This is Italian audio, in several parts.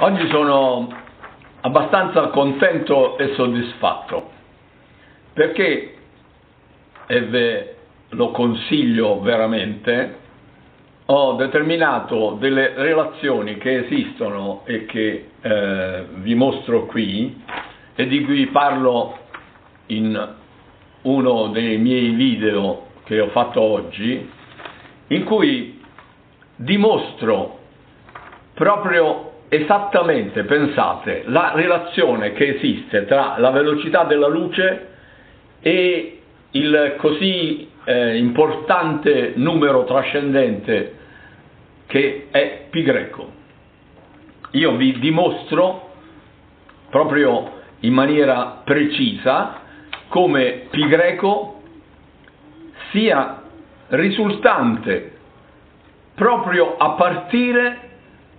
Oggi sono abbastanza contento e soddisfatto perché, e ve lo consiglio veramente, ho determinato delle relazioni che esistono e che eh, vi mostro qui e di cui parlo in uno dei miei video che ho fatto oggi, in cui dimostro proprio esattamente, pensate, la relazione che esiste tra la velocità della luce e il così eh, importante numero trascendente che è pi greco. Io vi dimostro proprio in maniera precisa come pi greco sia risultante proprio a partire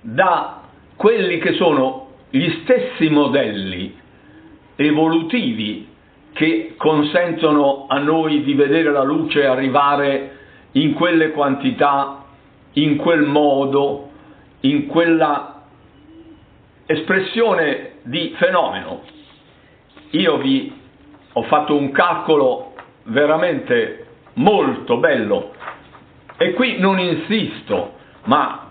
da quelli che sono gli stessi modelli evolutivi che consentono a noi di vedere la luce arrivare in quelle quantità, in quel modo, in quella espressione di fenomeno. Io vi ho fatto un calcolo veramente molto bello e qui non insisto, ma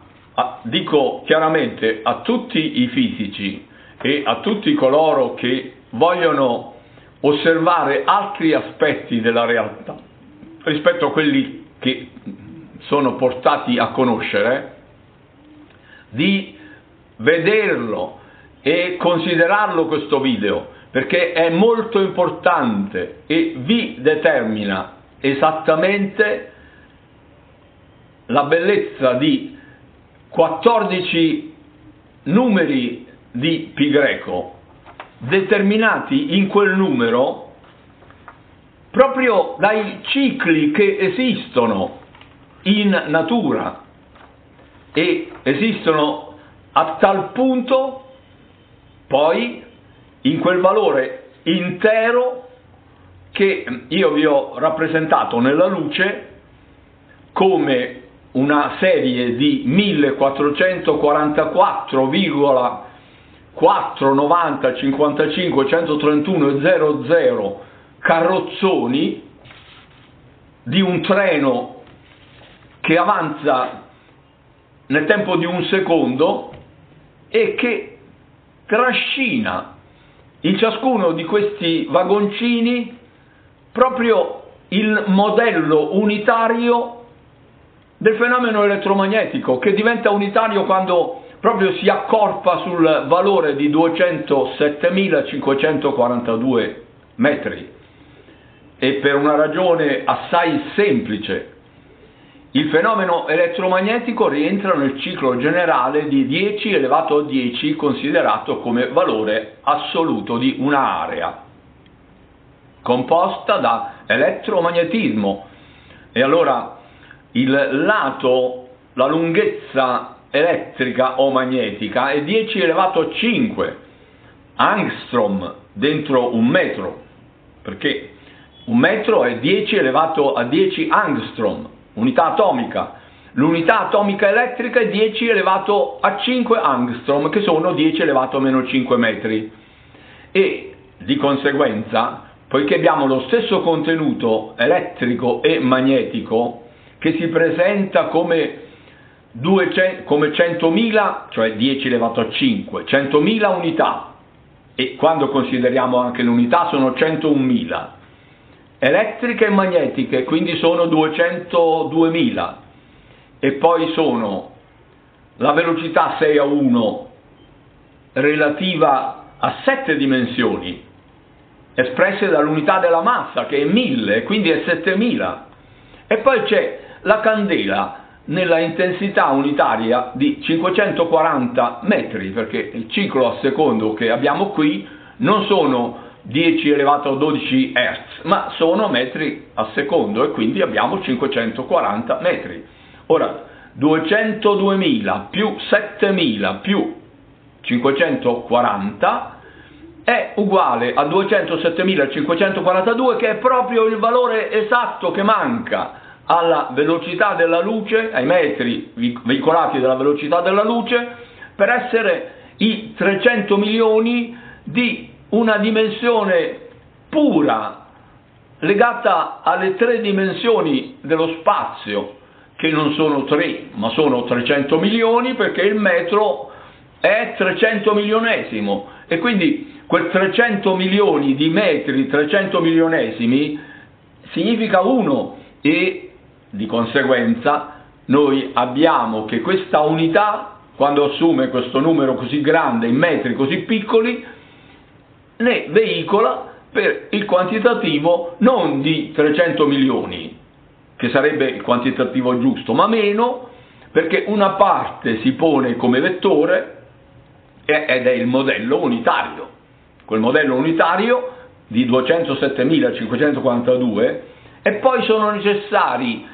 dico chiaramente a tutti i fisici e a tutti coloro che vogliono osservare altri aspetti della realtà rispetto a quelli che sono portati a conoscere, di vederlo e considerarlo questo video perché è molto importante e vi determina esattamente la bellezza di 14 numeri di pi greco determinati in quel numero proprio dai cicli che esistono in natura. E esistono a tal punto poi in quel valore intero che io vi ho rappresentato nella luce come una serie di 1444,490 55 131 00 carrozzoni di un treno che avanza nel tempo di un secondo e che trascina in ciascuno di questi vagoncini proprio il modello unitario del fenomeno elettromagnetico che diventa unitario quando proprio si accorpa sul valore di 207.542 metri. E per una ragione assai semplice il fenomeno elettromagnetico rientra nel ciclo generale di 10 elevato a 10 considerato come valore assoluto di un'area composta da elettromagnetismo. E allora il lato, la lunghezza elettrica o magnetica è 10 elevato a 5 angstrom dentro un metro, perché un metro è 10 elevato a 10 angstrom, unità atomica. L'unità atomica elettrica è 10 elevato a 5 angstrom, che sono 10 elevato a meno 5 metri. E di conseguenza, poiché abbiamo lo stesso contenuto elettrico e magnetico, che si presenta come, 200, come 100.000, cioè 10 elevato a 5, 100.000 unità. E quando consideriamo anche l'unità sono 101.000 elettriche e magnetiche, quindi sono 202.000 e poi sono la velocità 6 a 1 relativa a 7 dimensioni espresse dall'unità della massa che è 1000 quindi è 7000 e poi c'è la candela nella intensità unitaria di 540 metri, perché il ciclo a secondo che abbiamo qui non sono 10 elevato a 12 Hz, ma sono metri a secondo e quindi abbiamo 540 metri. Ora, 202.000 più 7.000 più 540 è uguale a 207.542 che è proprio il valore esatto che manca alla velocità della luce, ai metri veicolati della velocità della luce, per essere i 300 milioni di una dimensione pura, legata alle tre dimensioni dello spazio, che non sono tre, ma sono 300 milioni perché il metro è 300 milionesimo. E quindi quel 300 milioni di metri, 300 milionesimi, significa uno e di conseguenza noi abbiamo che questa unità, quando assume questo numero così grande in metri così piccoli, ne veicola per il quantitativo non di 300 milioni, che sarebbe il quantitativo giusto, ma meno, perché una parte si pone come vettore ed è il modello unitario. Quel modello unitario di 207.542 e poi sono necessari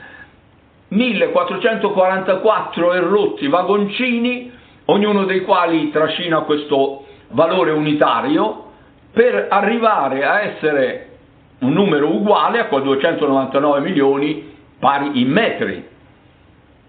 1444 errotti vagoncini, ognuno dei quali trascina questo valore unitario, per arrivare a essere un numero uguale a quei 299 milioni pari in metri.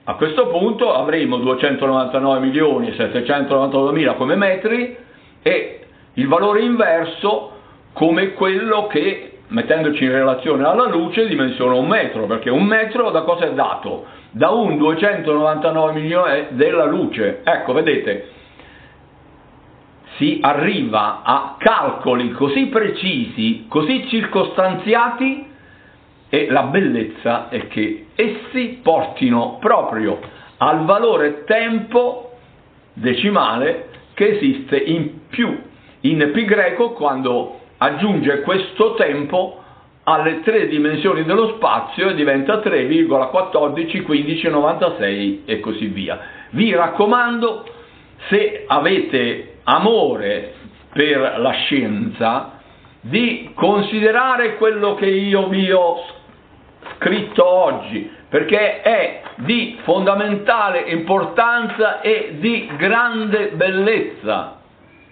A questo punto avremo 299 milioni e 799 mila come metri e il valore inverso come quello che, mettendoci in relazione alla luce, dimensiona un metro, perché un metro da cosa è dato? Da un 299 milioni della luce. Ecco, vedete, si arriva a calcoli così precisi, così circostanziati e la bellezza è che essi portino proprio al valore tempo decimale che esiste in più in pi greco quando aggiunge questo tempo alle tre dimensioni dello spazio e diventa 3,14, 15, 96 e così via. Vi raccomando, se avete amore per la scienza di considerare quello che io vi ho scritto oggi, perché è di fondamentale importanza e di grande bellezza,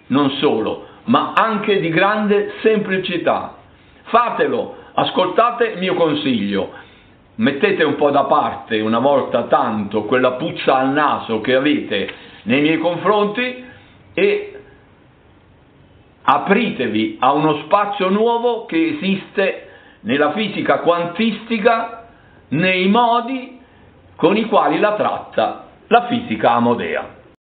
non solo, ma anche di grande semplicità. Fatelo, ascoltate il mio consiglio, mettete un po' da parte una volta tanto quella puzza al naso che avete nei miei confronti e apritevi a uno spazio nuovo che esiste nella fisica quantistica nei modi con i quali la tratta la fisica amodea.